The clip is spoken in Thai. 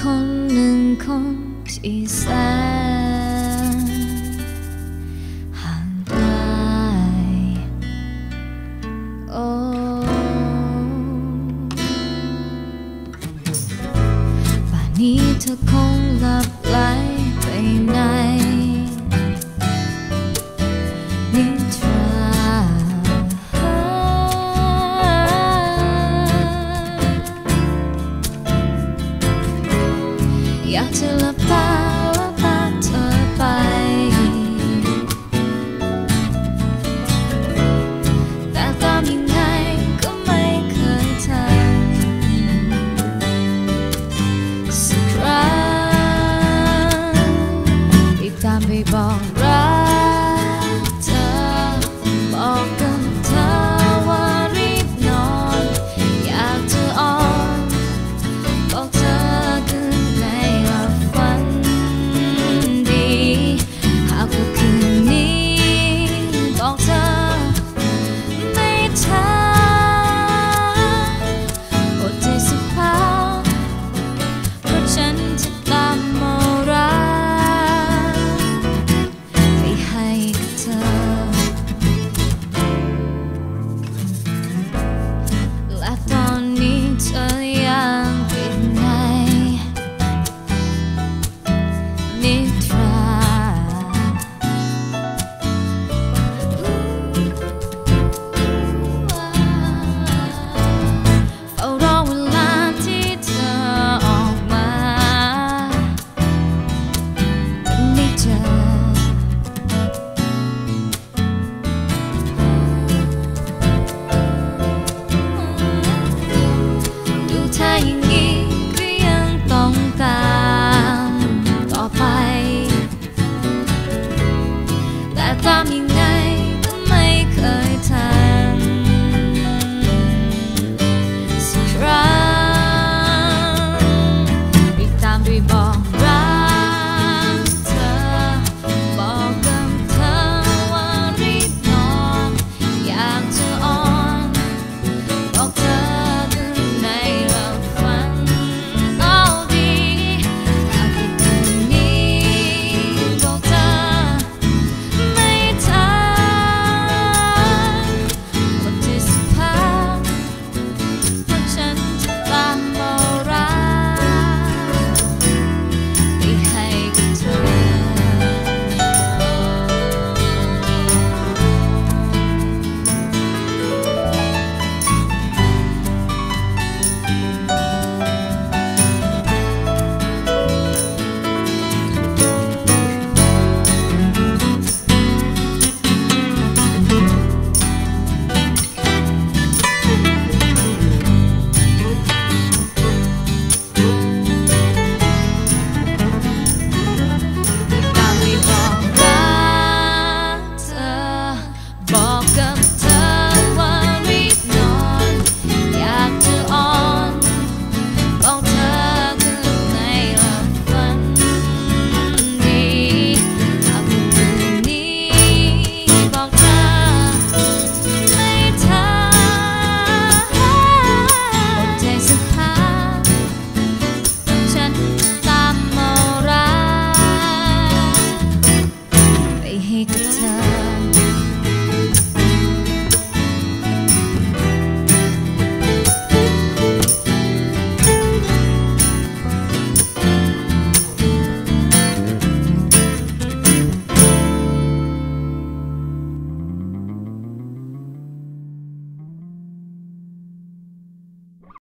คนหนึ่งคนที่แสนห่างไกลโอ้ป่านนี้เธอคงหลับไหลไปไหน อยากจะหลับตาแล้วพาเธอไป แต่ตอนยังไงก็ไม่เคยทำสักครั้งรีบตามไปบอก